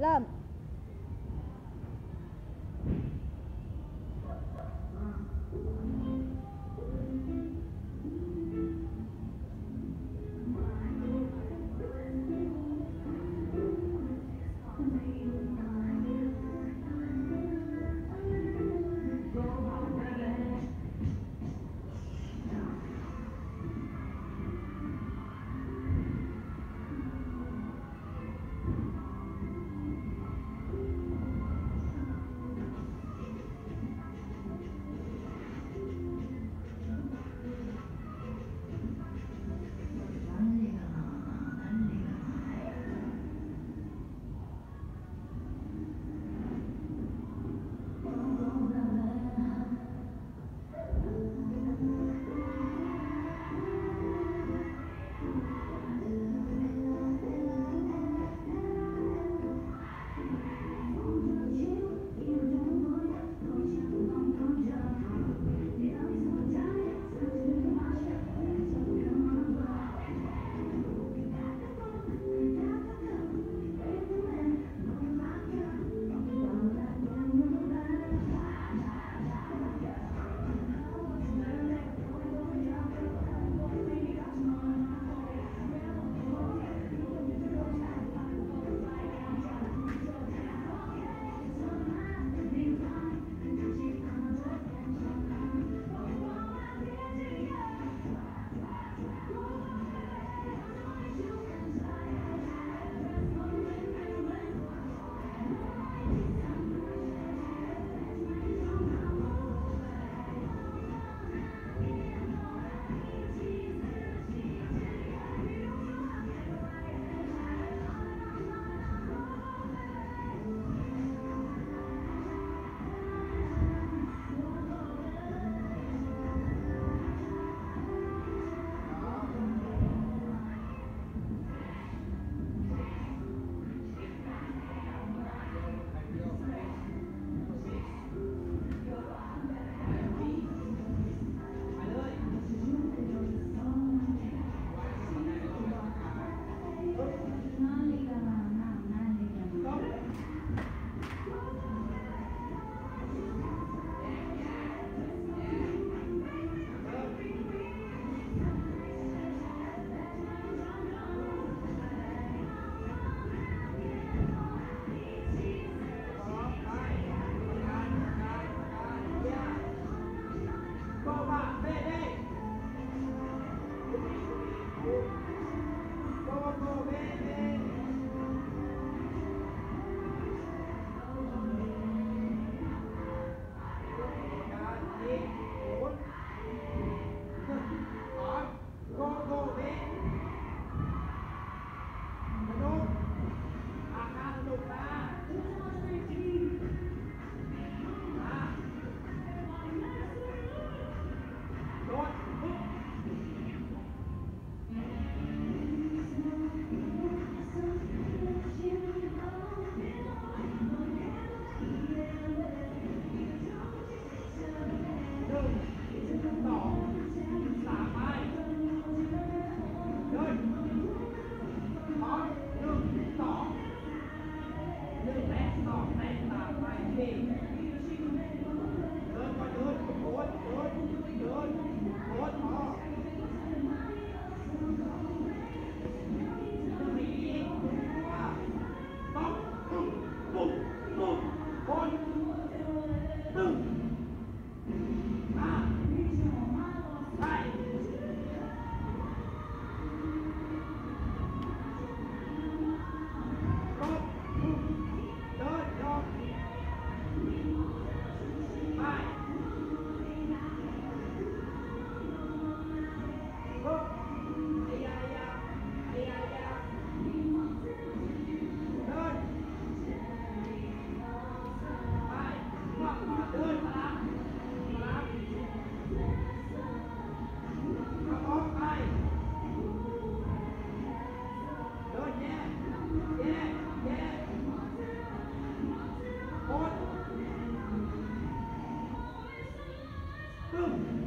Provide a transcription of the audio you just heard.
เริ่ม comigo. Boom.